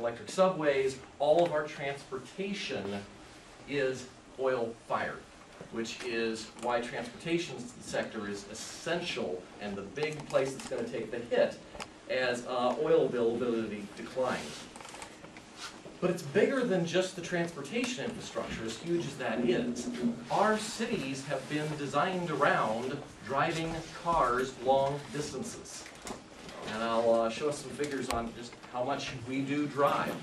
electric subways, all of our transportation is oil-fired, which is why transportation sector is essential and the big place that's going to take the hit as uh, oil availability declines. But it's bigger than just the transportation infrastructure, as huge as that is. Our cities have been designed around driving cars long distances. And I'll show us some figures on just how much we do drive.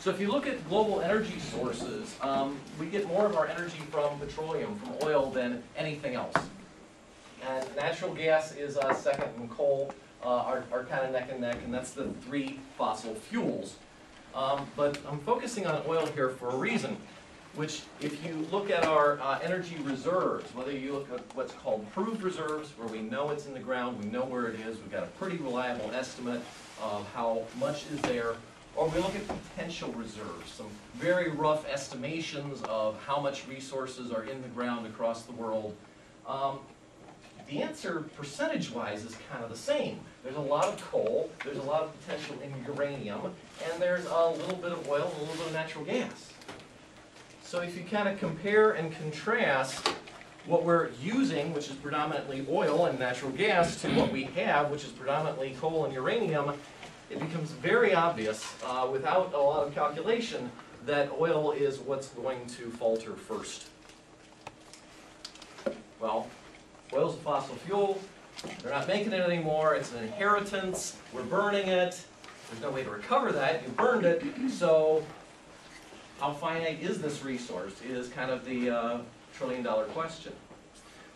So if you look at global energy sources, um, we get more of our energy from petroleum, from oil, than anything else. And natural gas is uh, second, and coal uh, are, are kind of neck and neck, and that's the three fossil fuels. Um, but I'm focusing on oil here for a reason, which if you look at our uh, energy reserves, whether you look at what's called proved reserves, where we know it's in the ground, we know where it is, we've got a pretty reliable estimate of how much is there, or we look at potential reserves, some very rough estimations of how much resources are in the ground across the world. Um, the answer percentage-wise is kind of the same. There's a lot of coal, there's a lot of potential in uranium, and there's a little bit of oil and a little bit of natural gas. So if you kind of compare and contrast what we're using, which is predominantly oil and natural gas, to what we have, which is predominantly coal and uranium, it becomes very obvious, uh, without a lot of calculation, that oil is what's going to falter first. Well, oil's a fossil fuel, they're not making it anymore, it's an inheritance, we're burning it, there's no way to recover that, you burned it, so how finite is this resource is kind of the uh, trillion dollar question.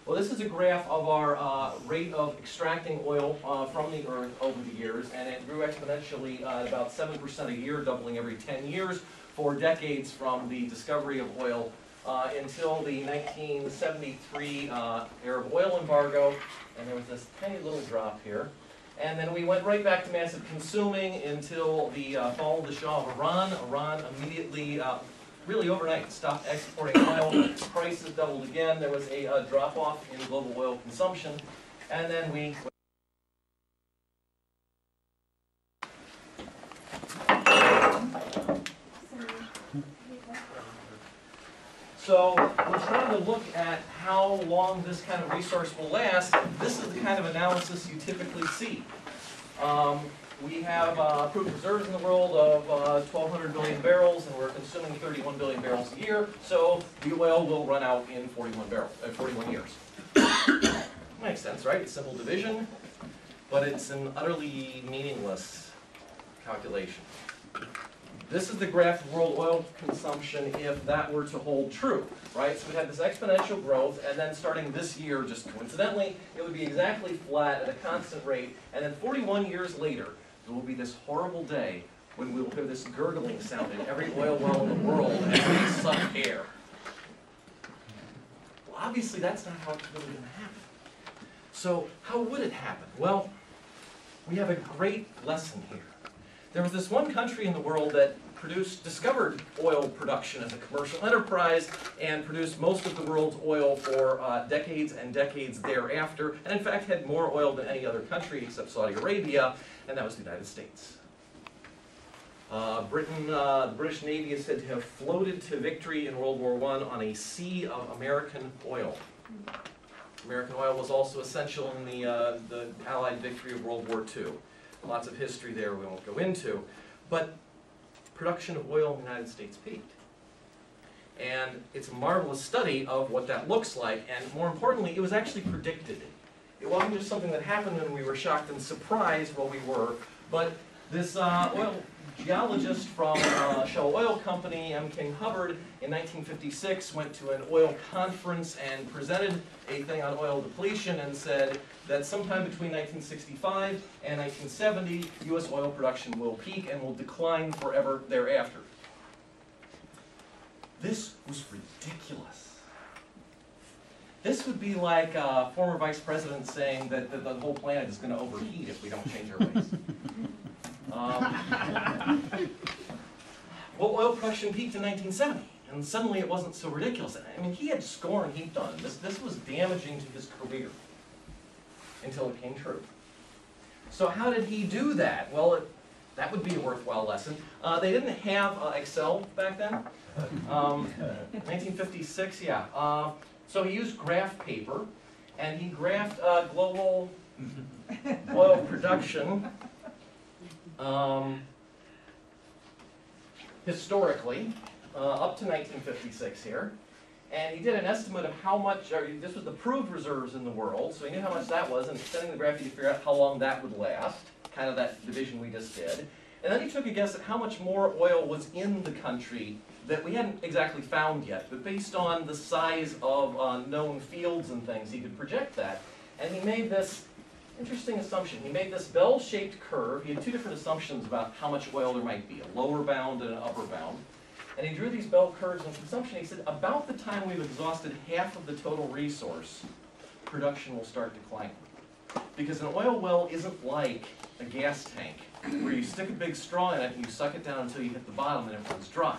Well, this is a graph of our uh, rate of extracting oil uh, from the earth over the years, and it grew exponentially uh, at about 7% a year, doubling every 10 years for decades from the discovery of oil uh, until the 1973 uh, Arab oil embargo, and there was this tiny little drop here. And then we went right back to massive consuming until the uh, fall of the Shah of Iran. Iran immediately, uh, really overnight, stopped exporting oil. Prices doubled again. There was a uh, drop-off in global oil consumption. And then we So we're trying to look at how long this kind of resource will last. This is the kind of analysis you typically see. Um, we have uh, proved reserves in the world of uh, 1,200 billion barrels, and we're consuming 31 billion barrels a year. So the oil will run out in 41 barrels, uh, 41 years. Makes sense, right? Simple division, but it's an utterly meaningless calculation. This is the graph of world oil consumption if that were to hold true, right? So we had this exponential growth, and then starting this year, just coincidentally, it would be exactly flat at a constant rate, and then 41 years later, there will be this horrible day when we will hear this gurgling sound in every oil well in the world as we suck air. Well, obviously that's not how it's really going to happen. So how would it happen? Well, we have a great lesson here. There was this one country in the world that produced, discovered oil production as a commercial enterprise and produced most of the world's oil for uh, decades and decades thereafter, and in fact had more oil than any other country except Saudi Arabia, and that was the United States. Uh, Britain, uh, the British Navy is said to have floated to victory in World War I on a sea of American oil. American oil was also essential in the, uh, the Allied victory of World War II. Lots of history there we won't go into. But production of oil in the United States peaked. And it's a marvelous study of what that looks like, and more importantly, it was actually predicted. It wasn't just something that happened and we were shocked and surprised, well we were, but this uh, oil geologist from uh, Shell Oil Company, M. King Hubbert, in 1956 went to an oil conference and presented a thing on oil depletion and said that sometime between 1965 and 1970, U.S. oil production will peak and will decline forever thereafter. This was ridiculous. This would be like a former vice president saying that the, the whole planet is going to overheat if we don't change our ways. Um, well, oil production peaked in 1970, and suddenly it wasn't so ridiculous. I mean, he had scorn heaped on him. This, this was damaging to his career until it came true. So how did he do that? Well, it that would be a worthwhile lesson. Uh, they didn't have uh, Excel back then. Um, 1956, yeah. Uh, so he used graph paper, and he graphed uh, global oil production um, historically, uh, up to 1956 here. And he did an estimate of how much, or this was the proved reserves in the world, so he knew how much that was, and extending the graph, he could figure out how long that would last, kind of that division we just did. And then he took a guess at how much more oil was in the country that we hadn't exactly found yet, but based on the size of uh, known fields and things, he could project that. And he made this interesting assumption. He made this bell-shaped curve. He had two different assumptions about how much oil there might be, a lower bound and an upper bound. And he drew these bell curves on consumption. He said, about the time we've exhausted half of the total resource, production will start declining. Because an oil well isn't like a gas tank, where you stick a big straw in it and you suck it down until you hit the bottom and it runs dry.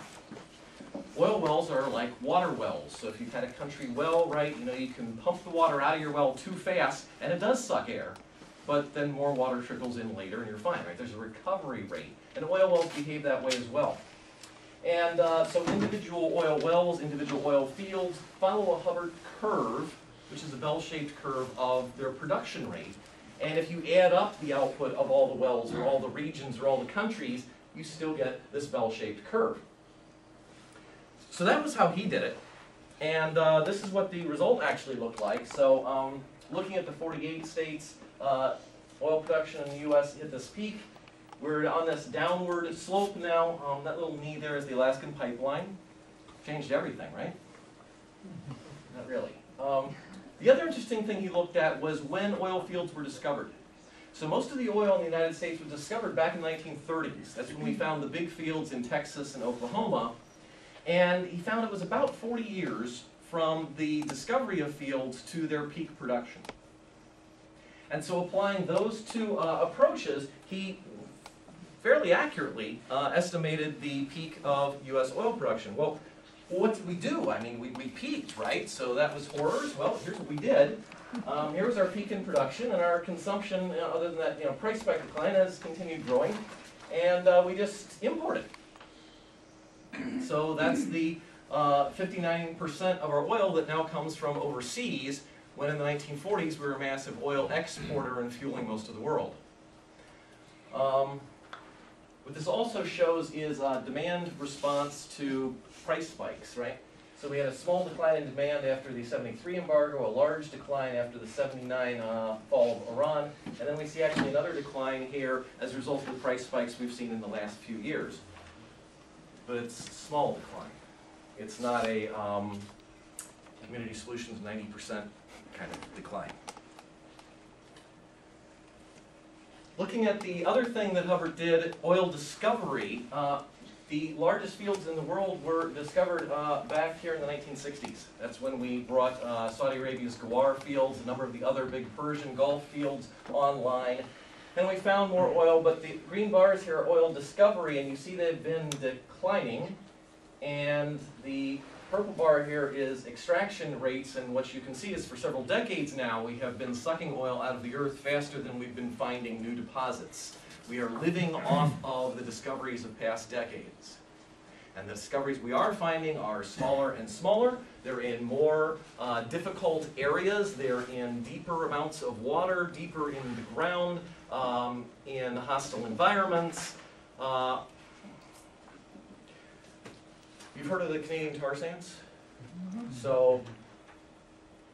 Oil wells are like water wells. So if you've had a country well, right, you know, you can pump the water out of your well too fast, and it does suck air. But then more water trickles in later and you're fine, right? There's a recovery rate. And oil wells behave that way as well. And uh, so individual oil wells, individual oil fields follow a Hubbert curve, which is a bell-shaped curve of their production rate. And if you add up the output of all the wells or all the regions or all the countries, you still get this bell-shaped curve. So that was how he did it. And uh, this is what the result actually looked like. So um, looking at the 48 states, uh, oil production in the U.S. hit this peak. We're on this downward slope now. Um, that little knee there is the Alaskan pipeline. Changed everything, right? Not really. Um, the other interesting thing he looked at was when oil fields were discovered. So most of the oil in the United States was discovered back in the 1930s. That's when we found the big fields in Texas and Oklahoma. And he found it was about 40 years from the discovery of fields to their peak production. And so applying those two uh, approaches, he fairly accurately uh, estimated the peak of U.S. oil production. Well, what did we do? I mean, we, we peaked, right? So that was horrors. Well, here's what we did. Um, here was our peak in production, and our consumption, uh, other than that, you know, price spike decline has continued growing, and uh, we just imported. So that's the 59% uh, of our oil that now comes from overseas, when in the 1940s we were a massive oil exporter and fueling most of the world. Um, what this also shows is uh, demand response to price spikes, right? So we had a small decline in demand after the 73 embargo, a large decline after the 79 uh, fall of Iran, and then we see actually another decline here as a result of the price spikes we've seen in the last few years. But it's a small decline. It's not a um, community solutions 90% kind of decline. Looking at the other thing that Hubbert did, oil discovery, uh, the largest fields in the world were discovered uh, back here in the 1960s. That's when we brought uh, Saudi Arabia's Ghawar fields, a number of the other big Persian Gulf fields online. And we found more oil, but the green bars here are oil discovery, and you see they've been declining. And the purple bar here is extraction rates, and what you can see is for several decades now, we have been sucking oil out of the earth faster than we've been finding new deposits. We are living off of the discoveries of past decades. And the discoveries we are finding are smaller and smaller. They're in more uh, difficult areas. They're in deeper amounts of water, deeper in the ground, um, in hostile environments. Uh, You've heard of the Canadian tar sands? So,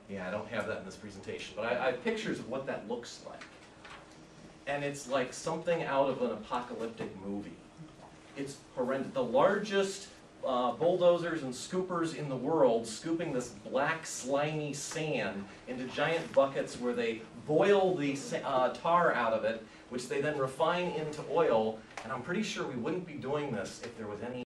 yeah, I don't have that in this presentation, but I, I have pictures of what that looks like. And it's like something out of an apocalyptic movie. It's horrendous. The largest uh, bulldozers and scoopers in the world scooping this black slimy sand into giant buckets where they boil the uh, tar out of it, which they then refine into oil. And I'm pretty sure we wouldn't be doing this if there was any